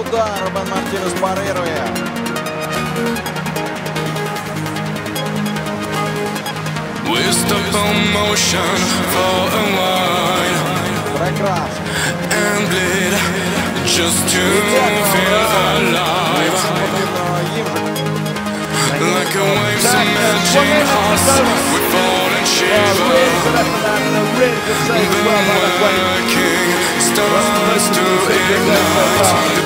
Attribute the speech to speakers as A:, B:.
A: удар. Бен Мартинес парирує.
B: We motion for a while
A: Прекрасно.
B: and bleed just to feel alive. Like a wave's submerging us, we fall and shiver. The working starts to ignite.